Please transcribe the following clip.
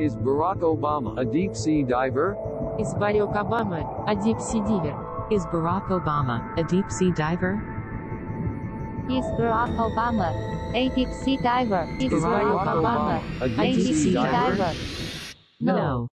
Is Barack Obama a deep sea diver? Is Barack Obama a deep sea diver? Is Barack Obama a deep sea diver? Is Barack Obama a deep sea diver? Is Barack Obama a deep sea diver? diver? No.